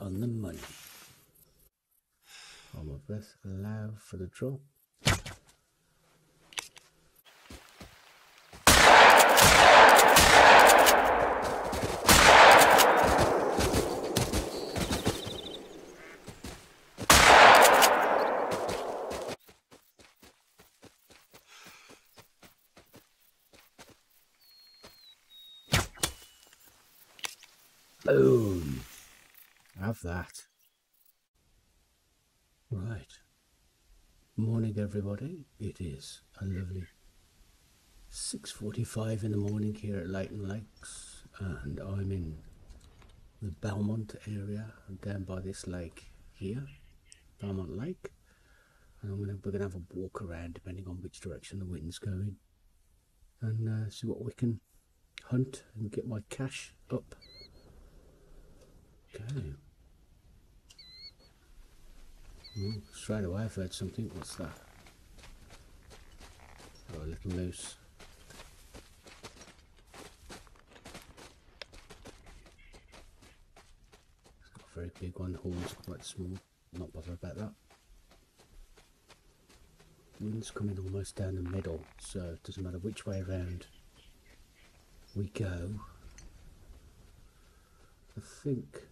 on the money. All my breath, allow for the drop. Boom. Have that. Right. Morning everybody. It is a lovely 6.45 in the morning here at Layton Lakes and I'm in the Balmont area down by this lake here, Balmont Lake. And I'm gonna, we're going to have a walk around depending on which direction the wind's going and uh, see what we can hunt and get my cash up. Okay. Mm, straight away I've heard something. What's that? Little loose. It's got a very big one, horns quite small. Not bothered about that. Wind's coming almost down the middle, so it doesn't matter which way around we go. I think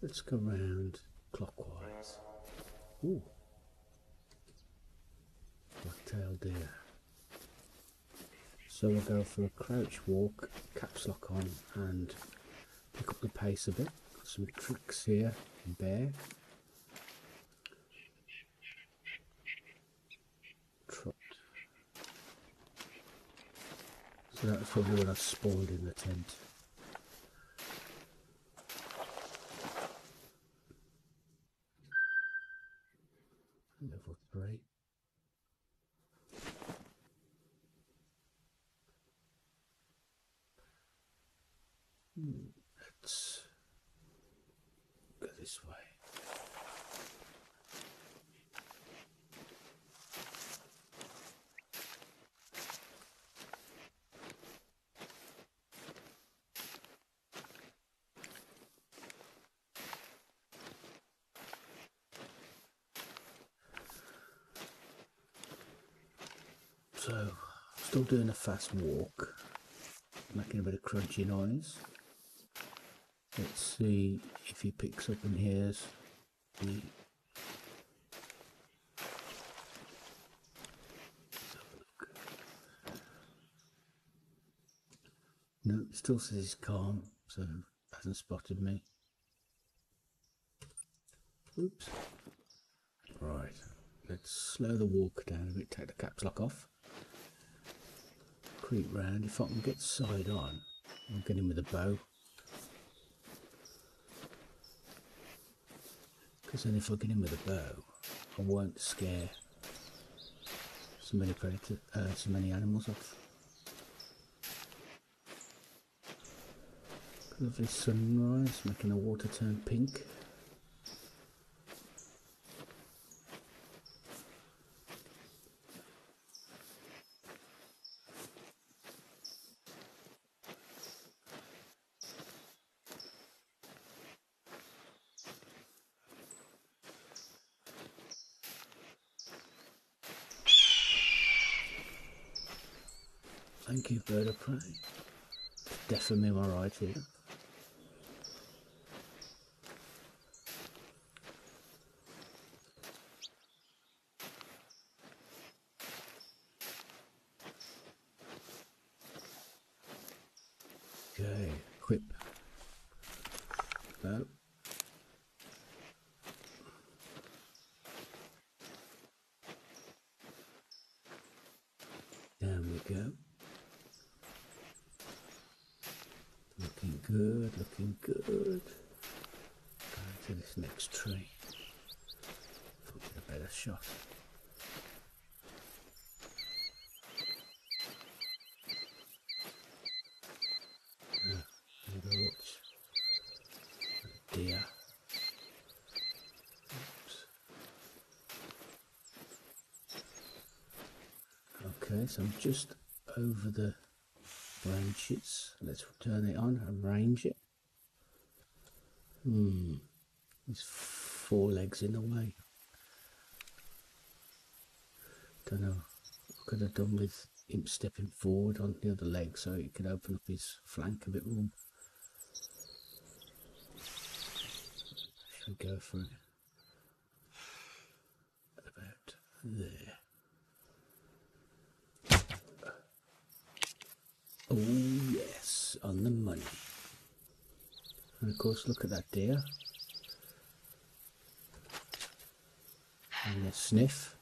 Let's go round clockwise. Ooh. Black-tailed deer. So we'll go for a crouch walk, caps lock on and pick up the pace a bit. Some tricks here, bear. Trot. So that's probably what I spawned in the tent. level 3. Hmm, let's go this way. So, still doing a fast walk, making a bit of crunchy noise. Let's see if he picks up and hears me. No, still says he's calm, so hasn't spotted me. Oops. Right, let's slow the walk down a bit, take the caps lock off creep round. If I can get side on, I'll get him with a bow. Because then if I get him with a bow, I won't scare so many predators, uh, so many animals off. Lovely sunrise, making the water turn pink. Deafening my right here. Okay, whip. No. There we go. Looking good, looking good. Going to this next tree. I'll get a better shot. Yeah, and go watch. A deer. Oops. Okay, so I'm just over the branches. Let's turn it on and range it. Hmm. His four legs in the way. Don't know. I could have done with him stepping forward on the other leg so he could open up his flank a bit more. Should go for it. About there. Oh yes, on the money. Course, look at that deer. And a sniff.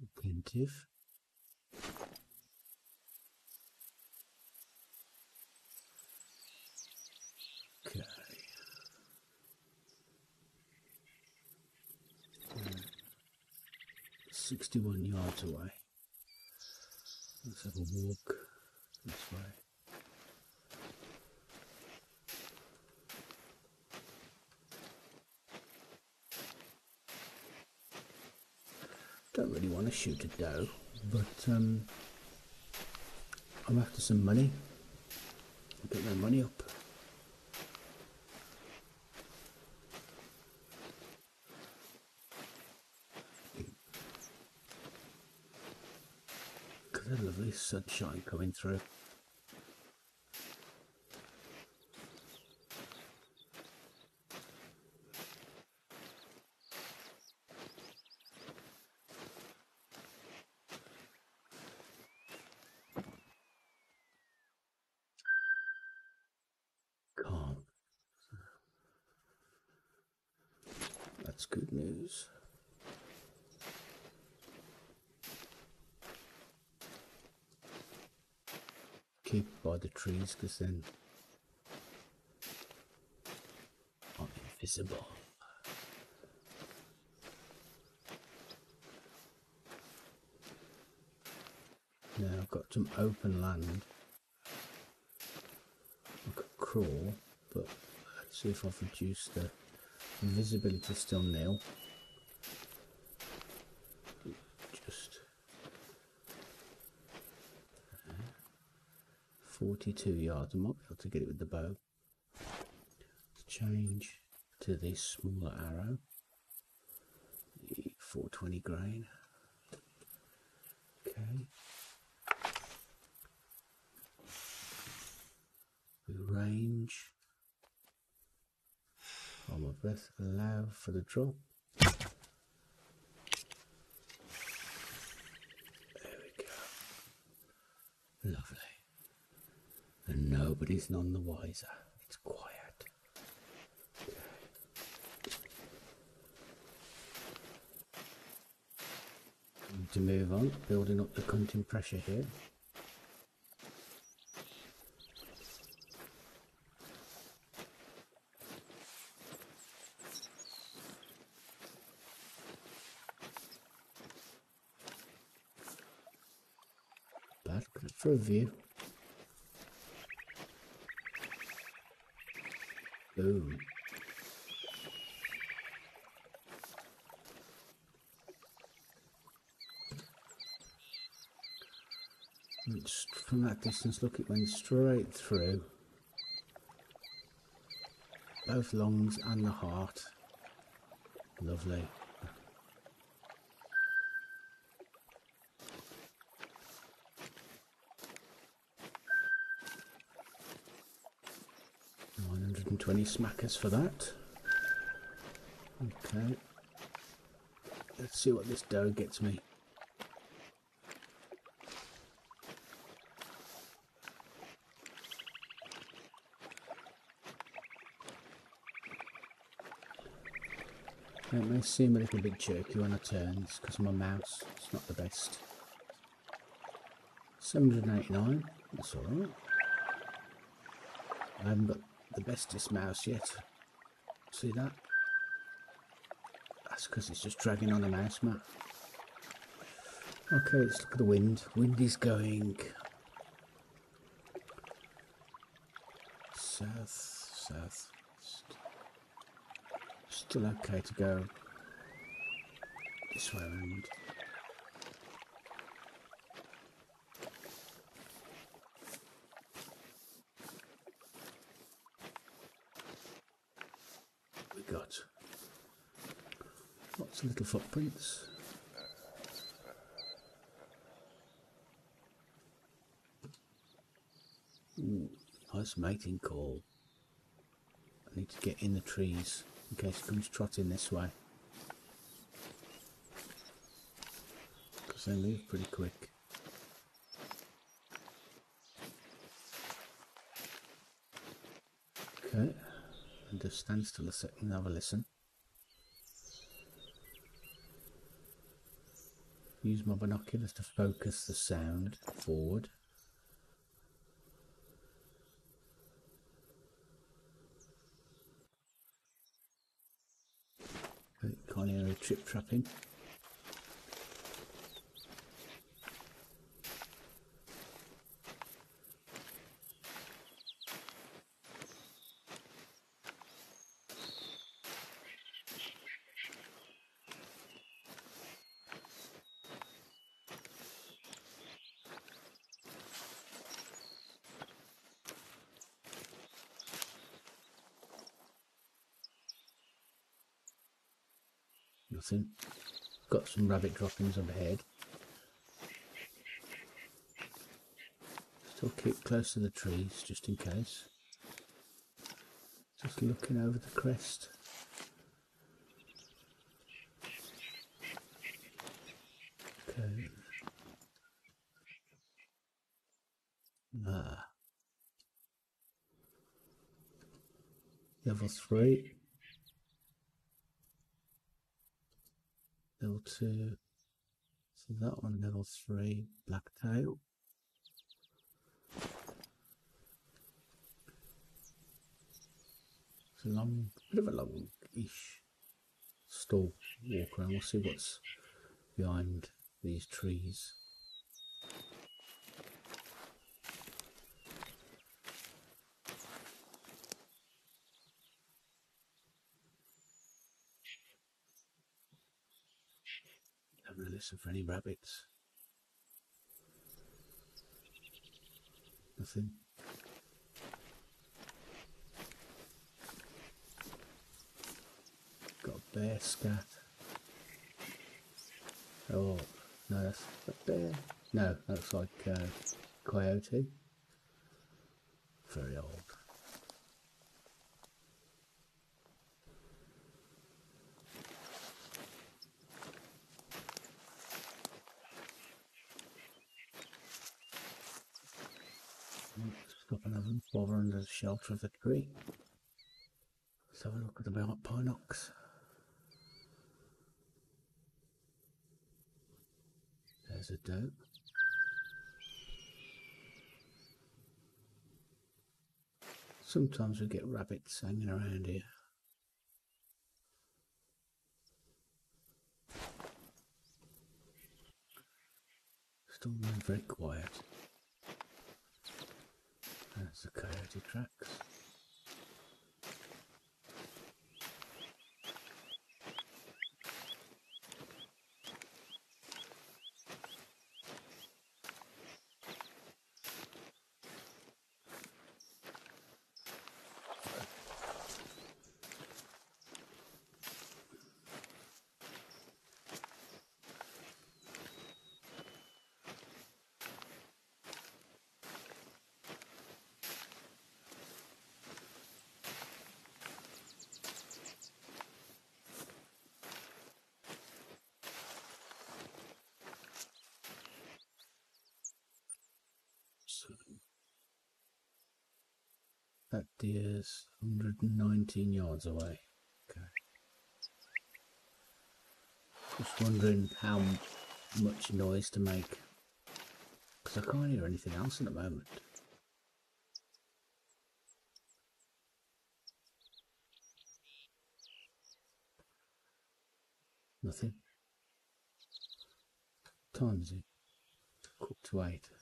Attentive. Okay. 61 yards away. Let's have a walk this way. Don't really want to shoot a doe, but um, I'm after some money. Get my money up. At the lovely sunshine coming through. Calm. That's good news. keep then I'm invisible. Now I've got some open land. I could crawl, but let's see if I've reduced the visibility still nil. Just 42 yards. I might be able to get it with the bow. Let's change to this smaller arrow. The 420 grain. Okay. Range. Hold my breath. Allow for the drop. There we go. Lovely and nobody's none the wiser. It's quiet. Need to move on, building up the cutting pressure here. For a view. Boom. Hmm, from that distance, look, it went straight through both lungs and the heart. Lovely. And twenty smackers for that. Okay. Let's see what this doe gets me. It may seem a little bit jerky when I turn, it's because my mouse, it's not the best. 789, that's alright. I haven't got the bestest mouse yet. See that? That's because it's just dragging on the mouse mat. Okay, let's look at the wind. Wind is going south, south. Still okay to go this way around. got? Of little footprints. Ooh, nice mating call. I need to get in the trees in case he comes trotting this way. Because they move pretty quick. Okay, and just stand still a second and have a listen. Use my binoculars to focus the sound forward. Can't hear a trip trapping. Nothing. Got some rabbit droppings overhead. Still keep close to the trees just in case. Just looking over the crest. Okay. Ah. Level 3. 2. So that one, level 3, black tail. It's a long, bit of a long-ish stall walk around. We'll see what's behind these trees. Having a for any rabbits. Nothing. Got a bear scat. Oh, no, that's a bear. No, that's like uh, coyote. Very old. A look over under the shelter of the tree. Let's have a look at the bi- binocs. There's a doe. Sometimes we get rabbits hanging around here. Still very quiet. The coyote tracks. So that deer's 119 yards away. Okay. Just wondering how much noise to make. Because I can't hear anything else at the moment. Nothing. Time is it? Quarter to eight.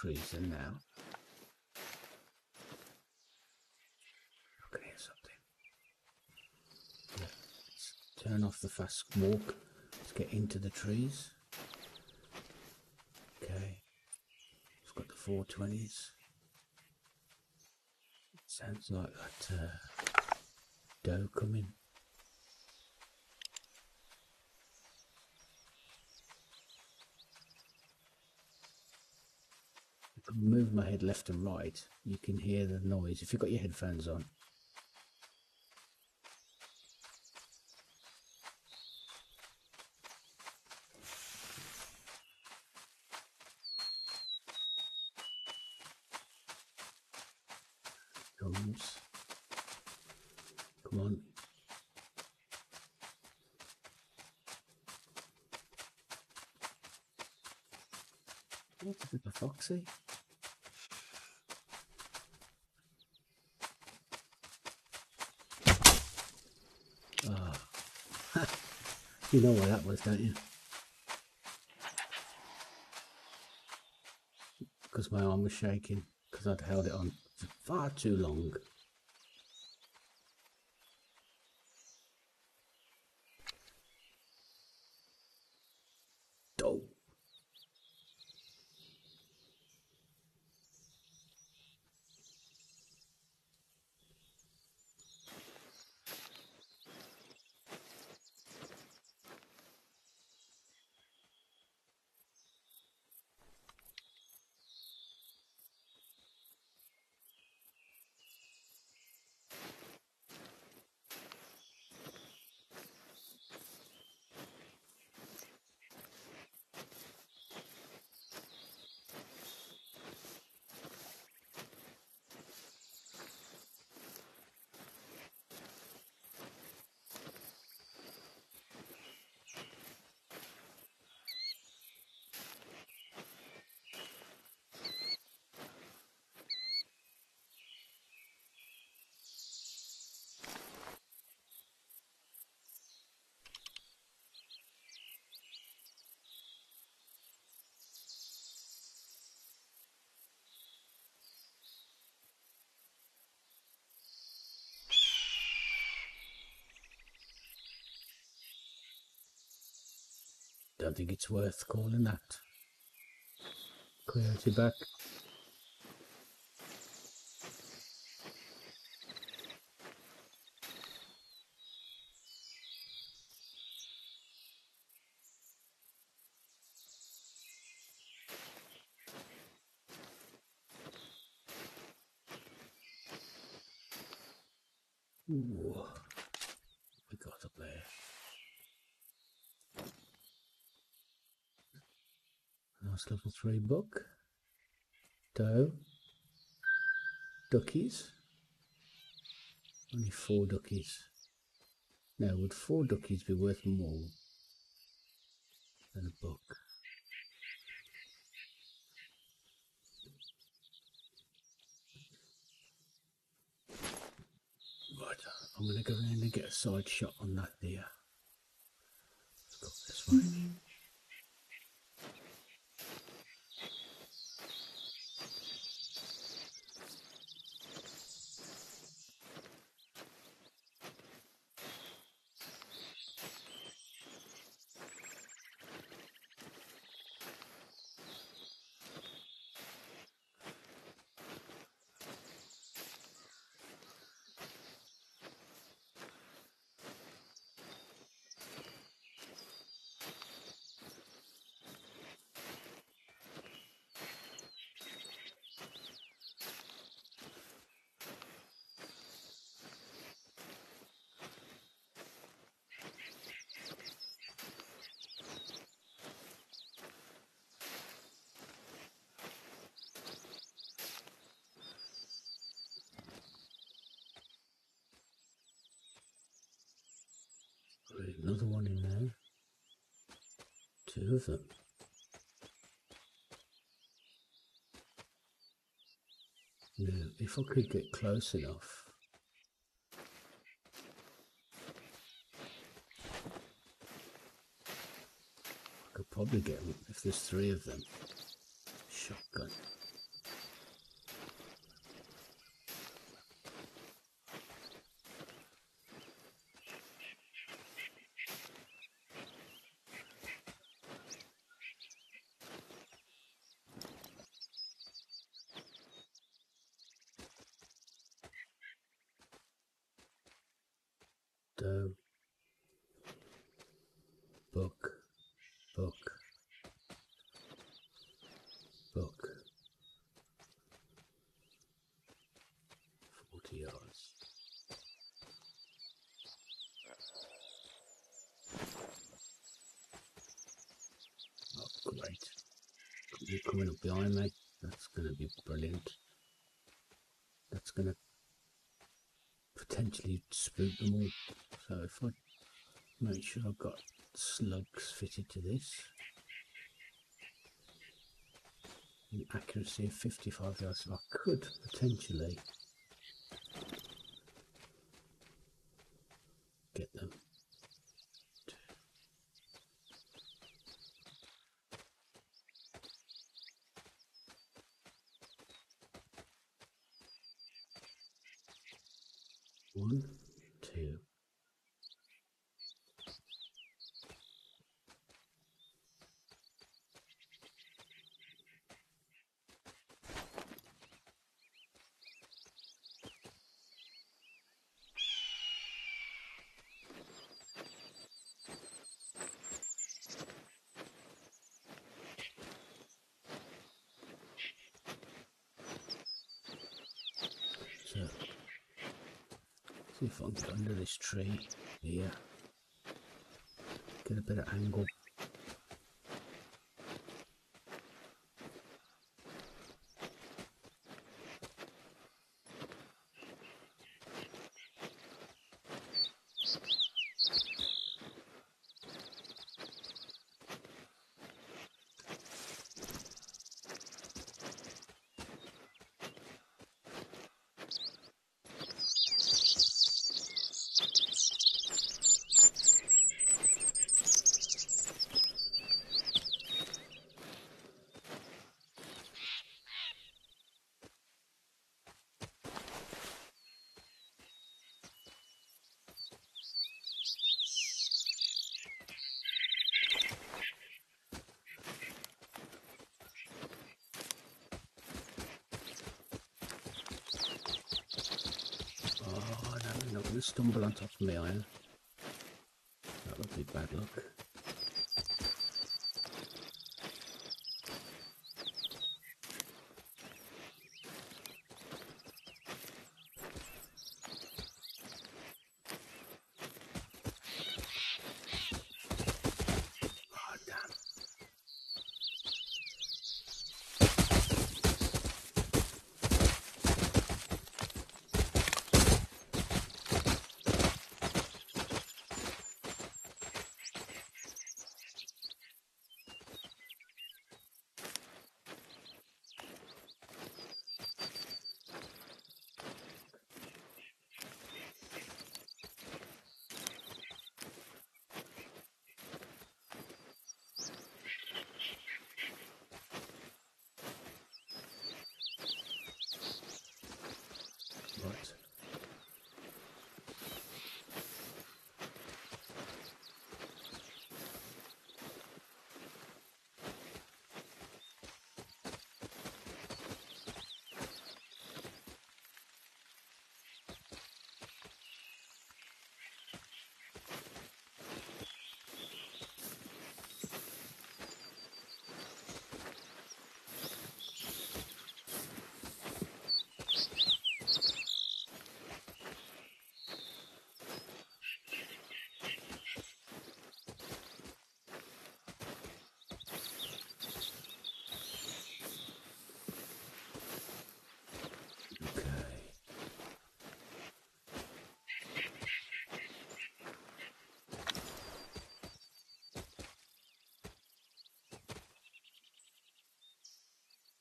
trees in now. I can hear something. Let's turn off the fast walk. Let's get into the trees. Okay. we've got the 420s. Sounds like that uh, doe coming. Move my head left and right, you can hear the noise if you've got your headphones on. Comes. Come on. What's a bit foxy? Oh. You know why that was, don't you? Because my arm was shaking because I'd held it on for far too long. Oh. Don't think it's worth calling that. Coyote back. Ooh, we got up there. Nice level three book. Doe. Duckies. Only four duckies. Now, would four duckies be worth more than a book? Right, I'm going to go in and get a side shot on that deer. Let's go this way. Right, another one in there. Two of them. Now, if I could get close enough. I could probably get them if there's three of them. Shotgun. um, book, book, book. Oh, great. You're coming up behind me. That's going to be brilliant. That's going to potentially spook them all. So if I make sure I've got slugs fitted to this, an accuracy of 55 yards, so I could potentially get them. One, two. So See if I can get tree here. Get a better angle. Stumble on top of me iron. That would be bad luck.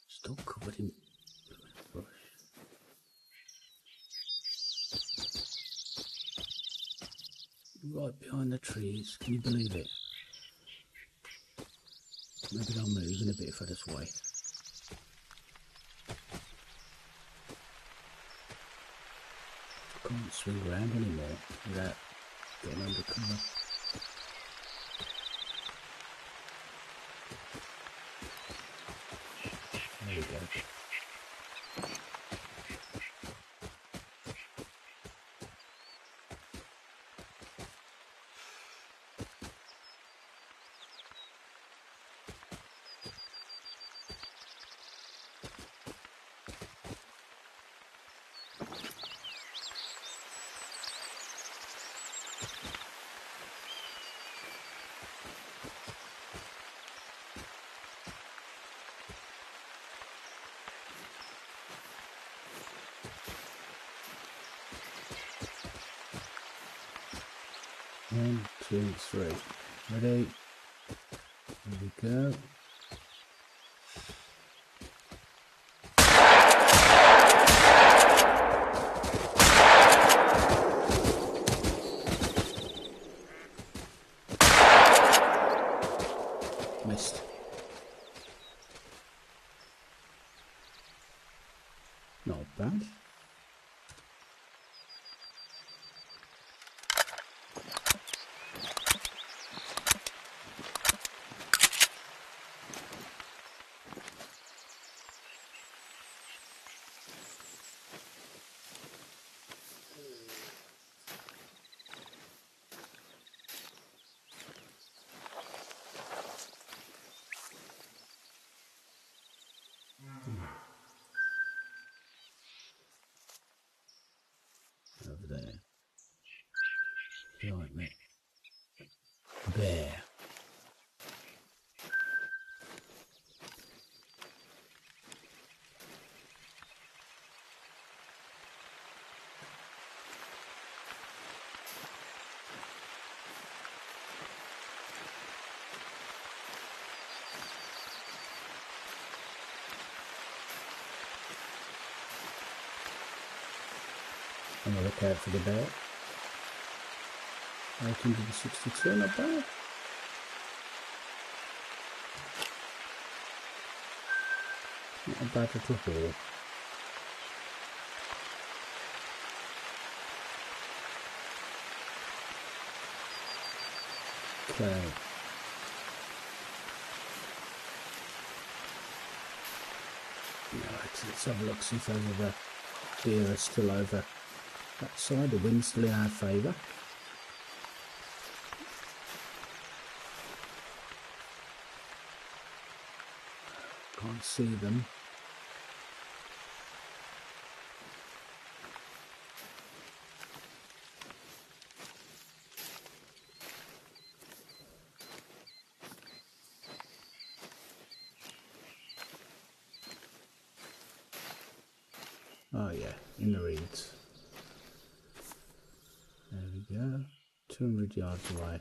Still covered in brush. Right behind the trees, can you believe it? Maybe they'll move in a bit for this way. Can't swing around anymore without getting under cover. There One, two, three. Ready? Here we go. Missed. Not bad. over there. Right, mate. There. Look out for the bear. 862, not bad. Not bad little haul. Okay. Right, let's have a look, see if any of the deer are still over that side. The wind's still in our favour. Can't see them. Oh yeah, in the reeds. There we go. 200 yards away.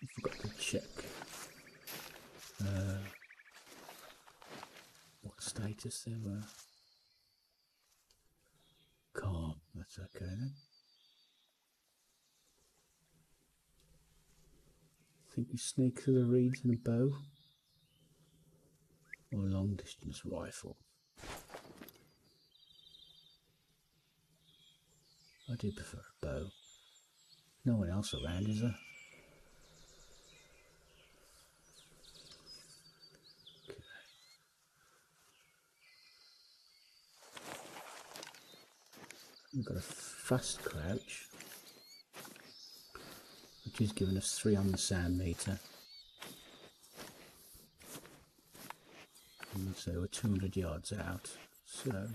I forgot to check uh, what status they were. Calm, that's okay then. I think you sneak through the reeds in a bow or a long distance rifle. I do prefer a bow. No one else around, is there? We've got a fast crouch which is giving us three on the sound meter. And so we're 200 yards out, so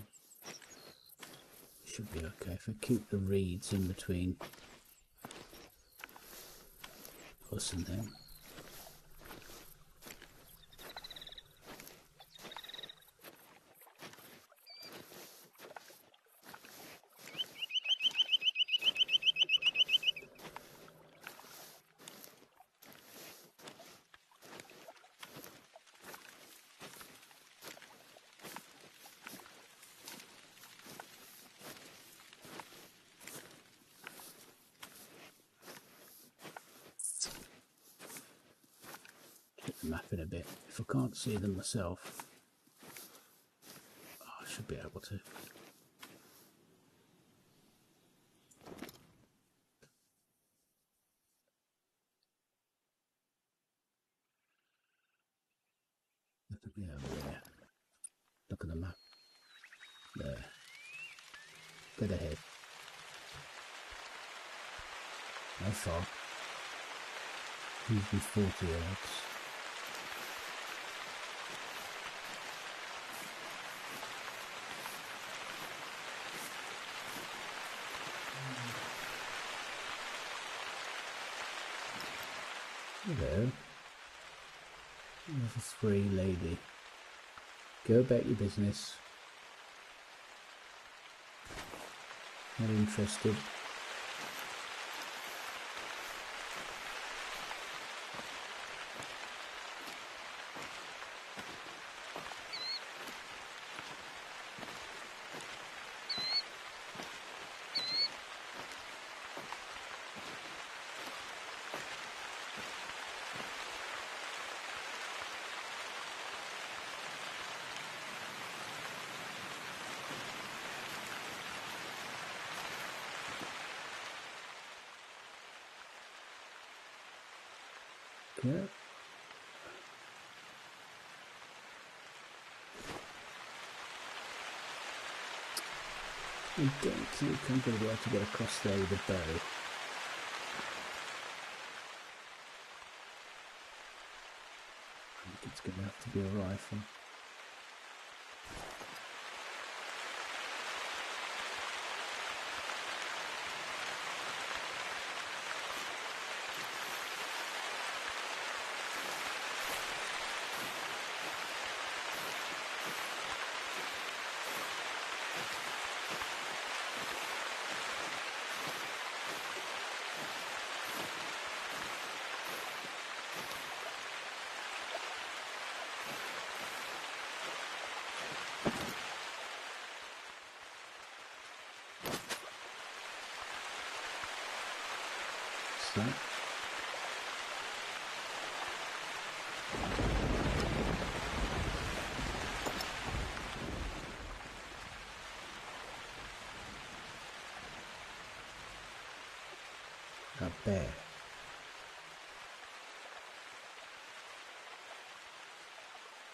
should be okay if we keep the reeds in between us and them. Check the map in a bit. If I can't see them myself, oh, I should be able to. Me over there. Look at the map. There. Get ahead. How far? Usually 40 yards. There's lady. Go about your business. Not interested. Yeah. I don't think I'm going to be able to get across there with a bow. I think it's going to have to be a rifle. that. A bear.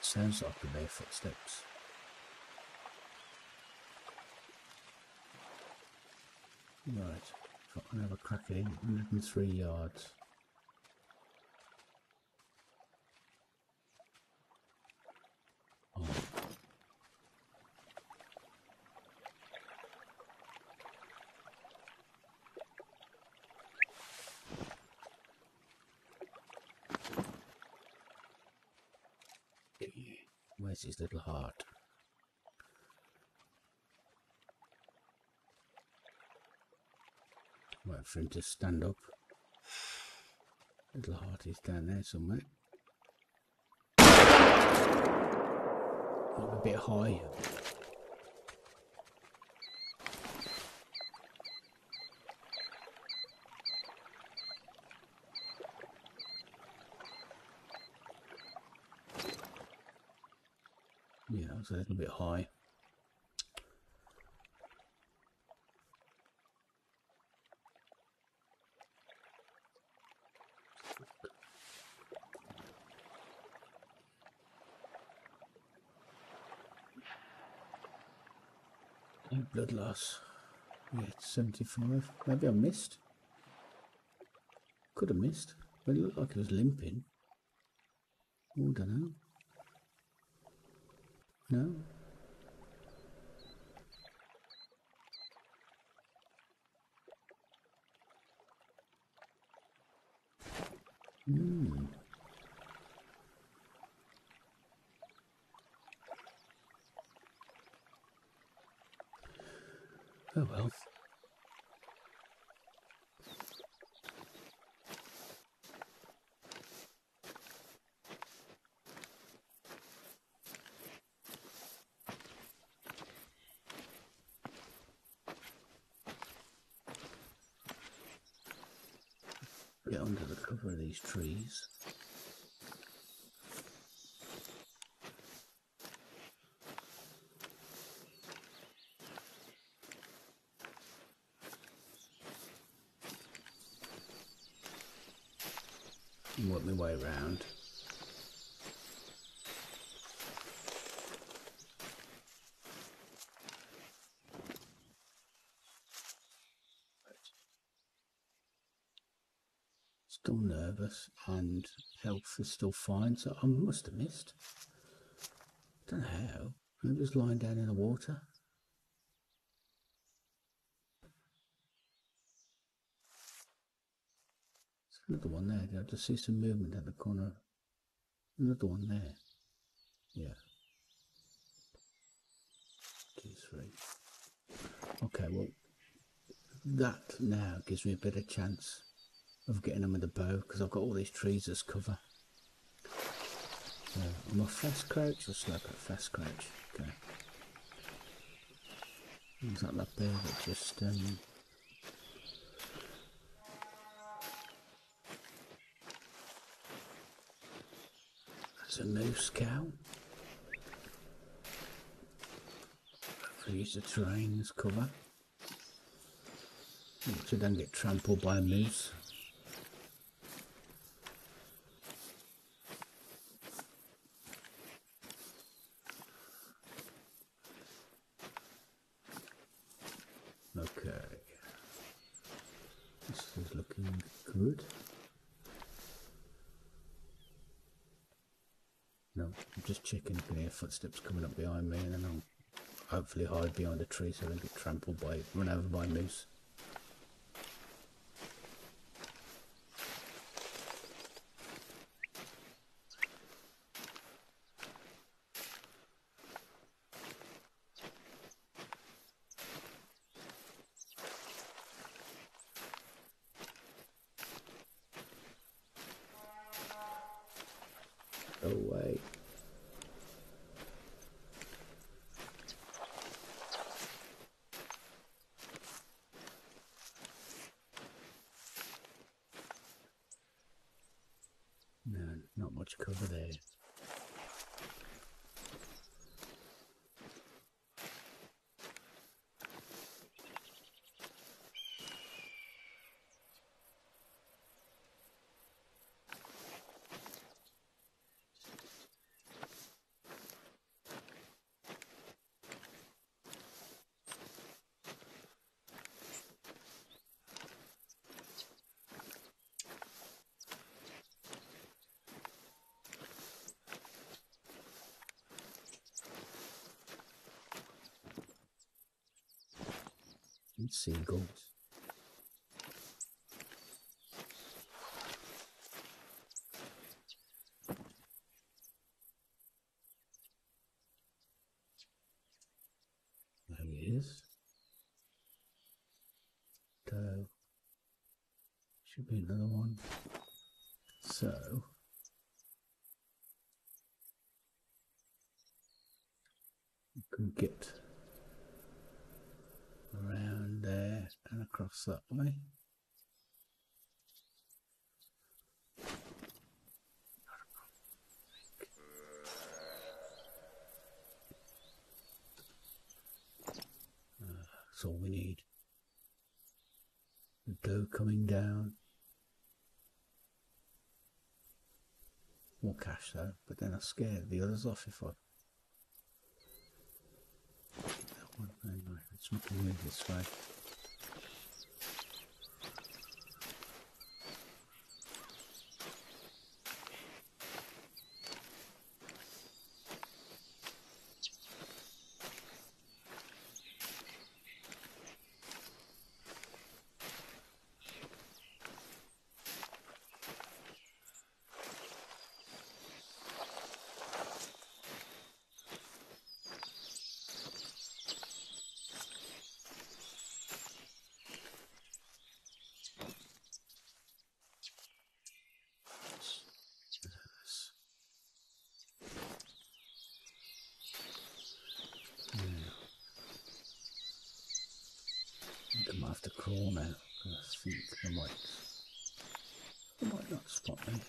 Sounds like the bear footsteps. Right. I'm gonna have a crack him. 103 yards. Where's his little heart? Wait for him to stand up. Little heart is down there somewhere. a bit high. A little bit high. blood loss. Yeah, 75. Maybe I missed. Could have missed. But it looked like it was limping. Oh, don't know. No? Hmm. Oh well. Get under the cover of these trees. work my way around. Still nervous and health is still fine, so I must have missed. Don't know how. I'm just lying down in the water. Another one there. I just see some movement at the corner. Another one there. Yeah. 53. Okay, well, that now gives me a better chance of getting them with the bow because I've got all these trees as cover. So, am I fast crouch or slow crouch? Fast crouch, okay. Things like that there that just um, There's a moose cow. Use the terrain as cover. So don't get trampled by a moose. Okay. This is looking good. No, I'm just checking if I can hear footsteps coming up behind me and then I'll hopefully hide behind a tree so I don't get trampled by, run over by moose. away. No, not much cover there. Seagulls. There he is. So, should be another one. So, you can get around there and across that way. Uh, that's all we need. The doe coming down. More cash though, but then I scared the others off if I Anyway, let's make a move this way. Now. I think I might, I might not spot me.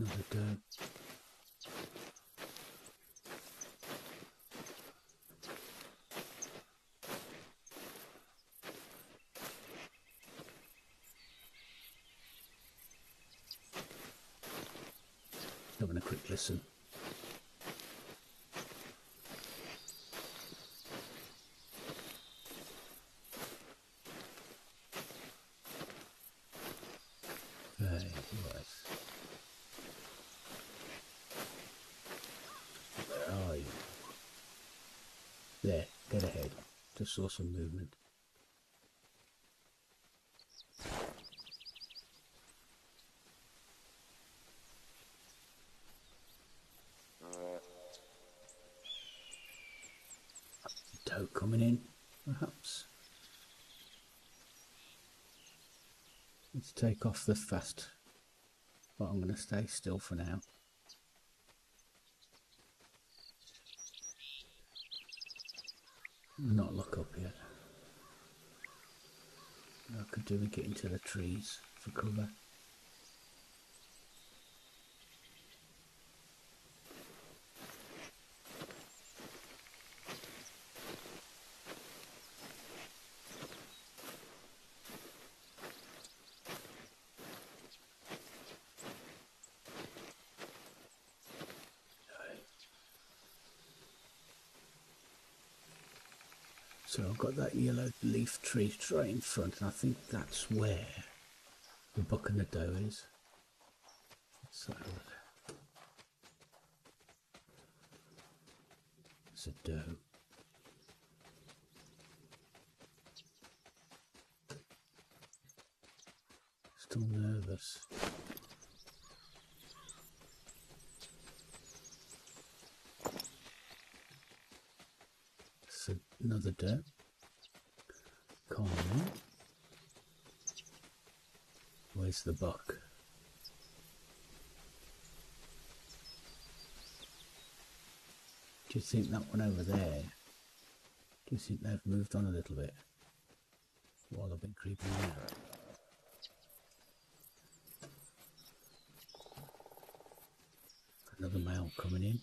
Another doe. Having a quick listen. Very nice. Where are you? There, get ahead. Just saw some movement. Doe coming in, perhaps. Let's take off the fast, but I'm going to stay still for now. Not look up yet. I could do with getting to the trees for cover. So I've got that tree straight in front, and I think that's where the buck and the doe is. Look. It's a doe. Still nervous. It's another doe. Calm in. The buck? Do you think that one over there? Do you think they've moved on a little bit while I've been creeping out? Another male coming in.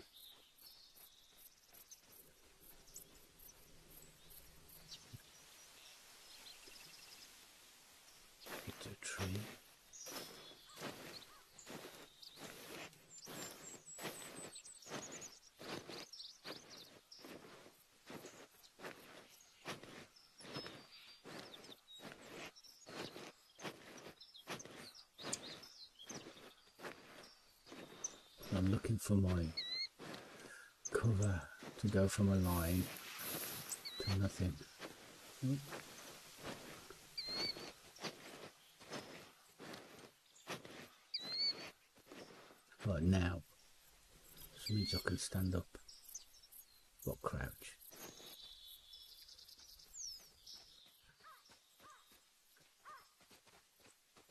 It's a tree. I'm looking for my cover to from a line to nothing. Oop. Right now, this means I can stand up, but crouch.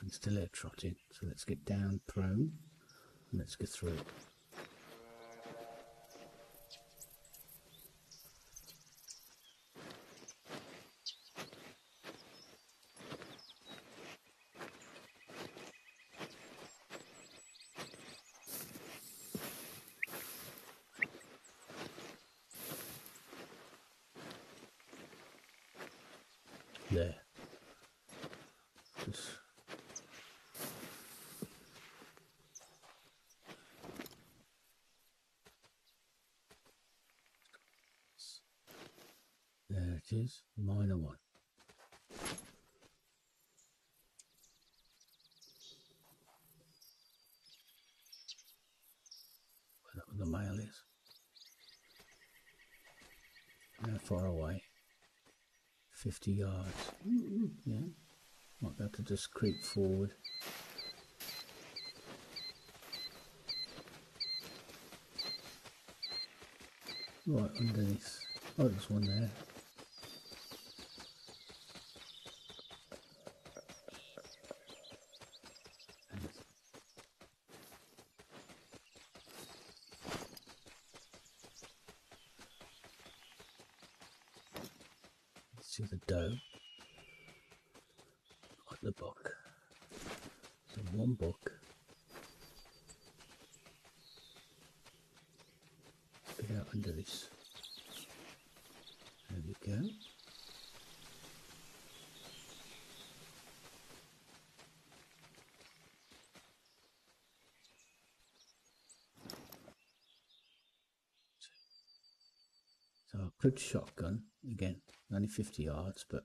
I'm still here trotting, so let's get down prone and let's get through. There. Just It is, minor one. Where the- the male is. How far away? 50 yards. Yeah. Might be able to just creep forward. Right underneath. Oh, there's one there. See the doe. Got the buck. So one buck. under this. There we go. Quick shotgun, again, only 50 yards, but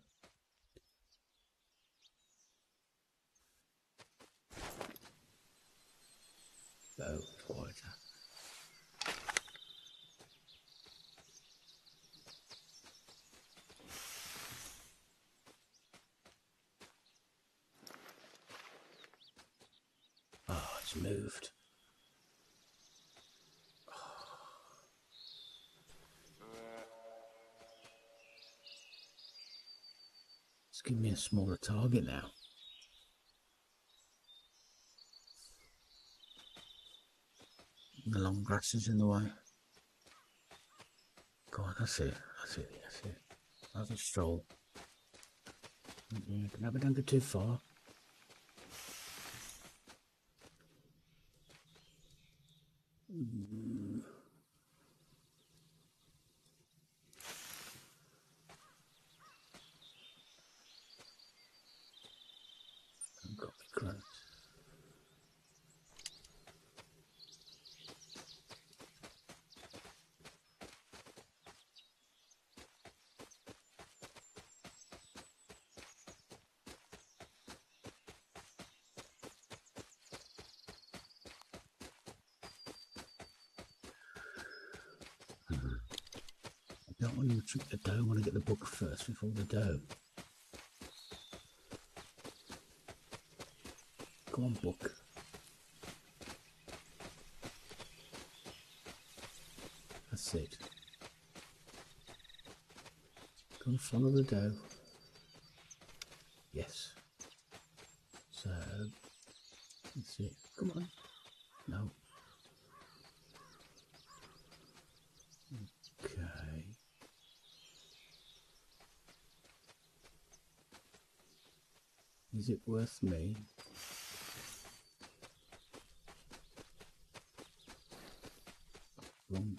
it's moved. It's giving me a smaller target now. The long grass is in the way. Go on, that's it. That's it. That's it. Have a stroll. Mm-mm, never don't go too far. Mm. Got me close. I don't want to trick the doe. I want to get the book first before the doe. Come on, book. That's it. Go and follow the doe. Yes. So, that's it. Come on. No. Okay. Is it worth me? Wrong.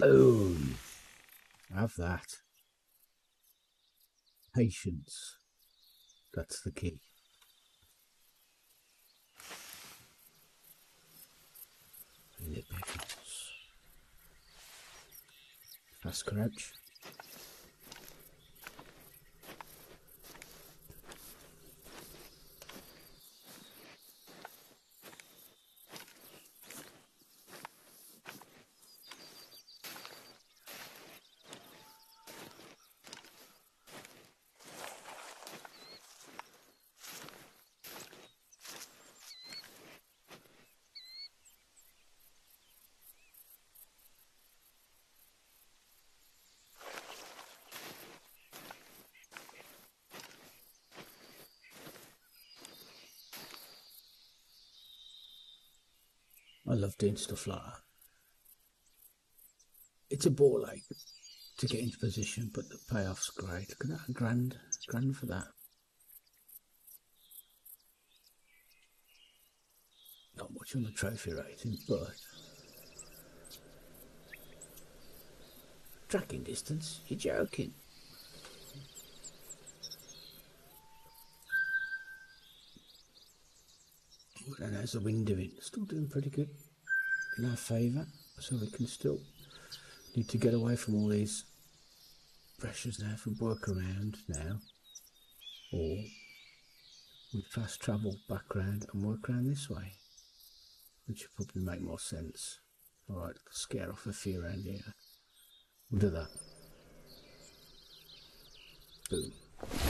Boom. Have that. Patience. That's the key. Patience. Fast crouch. I love doing stuff like that. It's a ball ache to get into position, but the payoff's great. Look at that, grand, grand for that. Not much on the trophy rating, but tracking distance. You're joking. The wind doing? Still doing pretty good in our favour, so we can still need to get away from all these pressures now from work around now, or we fast travel back round and work around this way, which would probably make more sense. Alright, scare off a few around here. We'll do that. Boom.